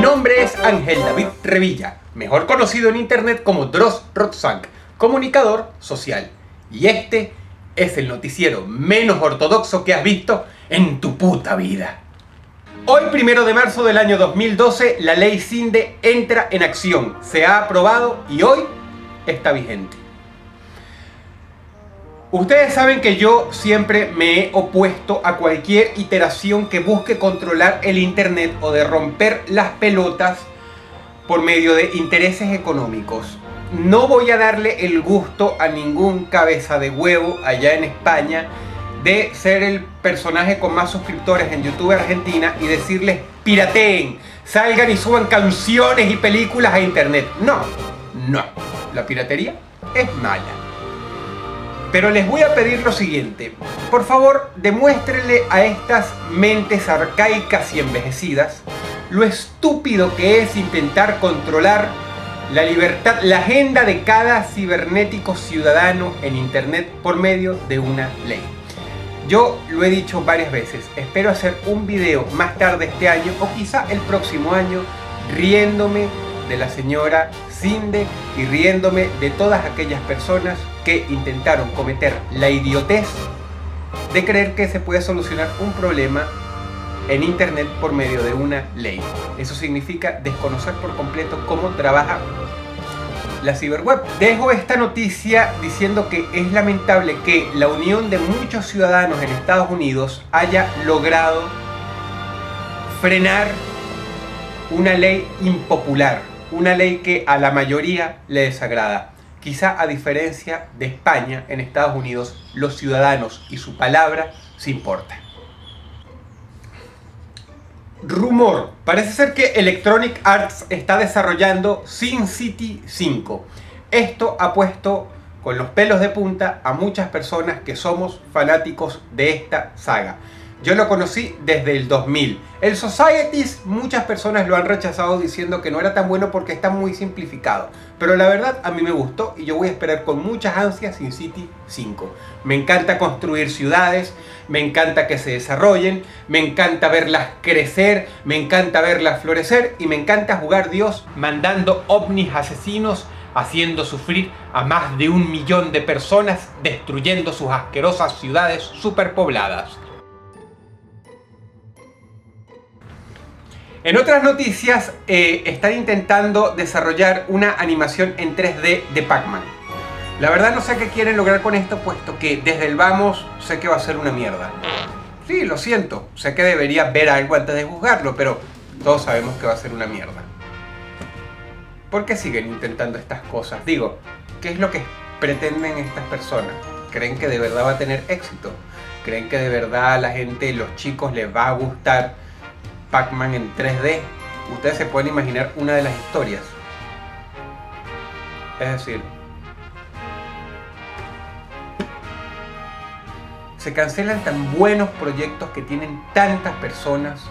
nombre es Ángel David Revilla, mejor conocido en internet como Dross Rotzank, comunicador social. Y este es el noticiero menos ortodoxo que has visto en tu puta vida. Hoy, primero de marzo del año 2012, la ley CINDE entra en acción. Se ha aprobado y hoy está vigente. Ustedes saben que yo siempre me he opuesto a cualquier iteración que busque controlar el Internet o de romper las pelotas por medio de intereses económicos. No voy a darle el gusto a ningún cabeza de huevo allá en España de ser el personaje con más suscriptores en YouTube Argentina y decirles pirateen, salgan y suban canciones y películas a Internet. No, no. La piratería es mala. Pero les voy a pedir lo siguiente. Por favor, demuéstrenle a estas mentes arcaicas y envejecidas lo estúpido que es intentar controlar la libertad, la agenda de cada cibernético ciudadano en Internet por medio de una ley. Yo lo he dicho varias veces, espero hacer un video más tarde este año o quizá el próximo año riéndome de la señora Cinde y riéndome de todas aquellas personas que intentaron cometer la idiotez de creer que se puede solucionar un problema en Internet por medio de una ley. Eso significa desconocer por completo cómo trabaja la ciberweb. Dejo esta noticia diciendo que es lamentable que la unión de muchos ciudadanos en Estados Unidos haya logrado frenar una ley impopular, una ley que a la mayoría le desagrada. Quizá a diferencia de España, en Estados Unidos los ciudadanos y su palabra se importan. Rumor. Parece ser que Electronic Arts está desarrollando Sin City 5. Esto ha puesto con los pelos de punta a muchas personas que somos fanáticos de esta saga. Yo lo conocí desde el 2000. El Societies muchas personas lo han rechazado diciendo que no era tan bueno porque está muy simplificado. Pero la verdad a mí me gustó y yo voy a esperar con muchas ansias Sin City 5. Me encanta construir ciudades, me encanta que se desarrollen, me encanta verlas crecer, me encanta verlas florecer y me encanta jugar Dios mandando ovnis asesinos haciendo sufrir a más de un millón de personas, destruyendo sus asquerosas ciudades superpobladas. En otras noticias, eh, están intentando desarrollar una animación en 3D de Pac-Man. La verdad no sé qué quieren lograr con esto, puesto que desde el vamos sé que va a ser una mierda. Sí, lo siento, sé que debería ver algo antes de juzgarlo, pero todos sabemos que va a ser una mierda. ¿Por qué siguen intentando estas cosas? Digo, ¿qué es lo que pretenden estas personas? ¿Creen que de verdad va a tener éxito? ¿Creen que de verdad a la gente, los chicos les va a gustar Pac-Man en 3D, ustedes se pueden imaginar una de las historias. Es decir, se cancelan tan buenos proyectos que tienen tantas personas,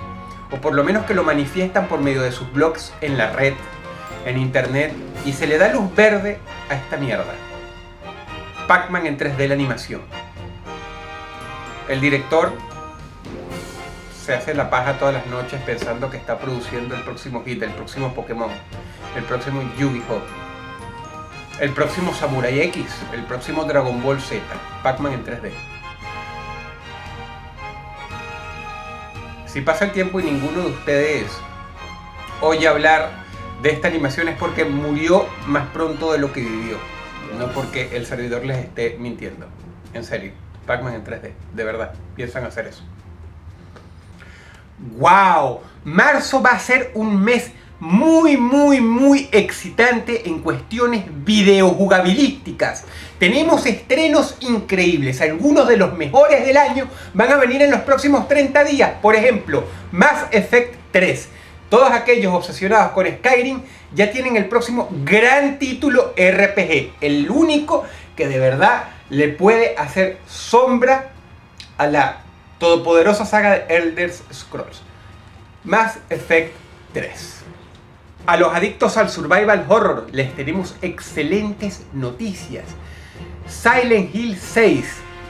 o por lo menos que lo manifiestan por medio de sus blogs en la red, en internet, y se le da luz verde a esta mierda. Pac-Man en 3D la animación. El director se hace la paja todas las noches pensando que está produciendo el próximo hit, el próximo Pokémon, el próximo Yu-Gi-Oh! El próximo Samurai X, el próximo Dragon Ball Z, Pac-Man en 3D. Si pasa el tiempo y ninguno de ustedes oye hablar de esta animación es porque murió más pronto de lo que vivió, no porque el servidor les esté mintiendo. En serio, Pac-Man en 3D, de verdad, piensan hacer eso. ¡Wow! Marzo va a ser un mes muy, muy, muy excitante en cuestiones videojugabilísticas. Tenemos estrenos increíbles, algunos de los mejores del año van a venir en los próximos 30 días. Por ejemplo, Mass Effect 3. Todos aquellos obsesionados con Skyrim ya tienen el próximo gran título RPG, el único que de verdad le puede hacer sombra a la todopoderosa saga de Elder Scrolls. Mass Effect 3. A los adictos al survival horror les tenemos excelentes noticias. Silent Hill 6,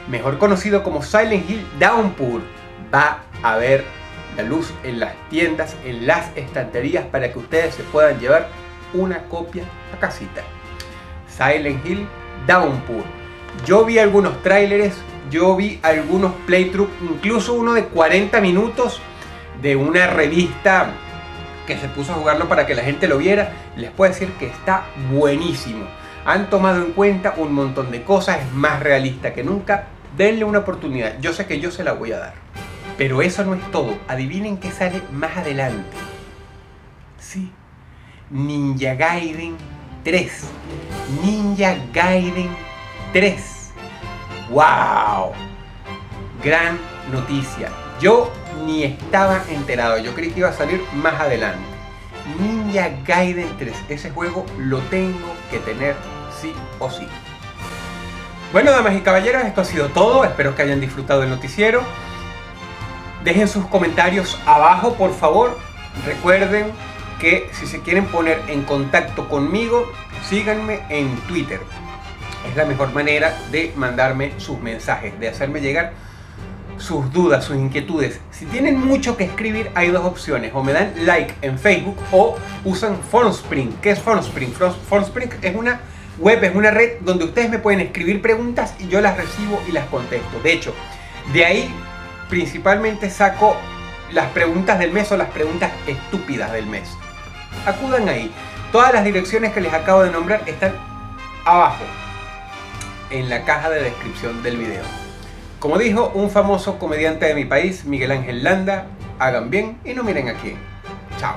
mejor conocido como Silent Hill Downpour, va a haber la luz en las tiendas, en las estanterías para que ustedes se puedan llevar una copia a casita. Silent Hill Downpour. Yo vi algunos tráileres, yo vi algunos playthroughs, incluso uno de 40 minutos de una revista que se puso a jugarlo para que la gente lo viera. Les puedo decir que está buenísimo. Han tomado en cuenta un montón de cosas, es más realista que nunca. Denle una oportunidad. Yo sé que yo se la voy a dar. Pero eso no es todo. Adivinen qué sale más adelante. Sí. Ninja Gaiden 3. Ninja Gaiden 3. ¡Wow! Gran noticia. Yo ni estaba enterado. Yo creí que iba a salir más adelante. Ninja Gaiden 3. Ese juego lo tengo que tener sí o sí. Bueno, damas y caballeros, esto ha sido todo. Espero que hayan disfrutado del noticiero. Dejen sus comentarios abajo, por favor. Recuerden que si se quieren poner en contacto conmigo, síganme en Twitter. Es la mejor manera de mandarme sus mensajes, de hacerme llegar sus dudas, sus inquietudes. Si tienen mucho que escribir, hay dos opciones. O me dan like en Facebook o usan Formspring. ¿Qué es Formspring? Formspring es una web, es una red donde ustedes me pueden escribir preguntas y yo las recibo y las contesto. De hecho, de ahí principalmente saco las preguntas del mes o las preguntas estúpidas del mes. Acudan ahí. Todas las direcciones que les acabo de nombrar están abajo en la caja de descripción del video. Como dijo un famoso comediante de mi país, Miguel Ángel Landa, hagan bien y no miren a quién. Chao.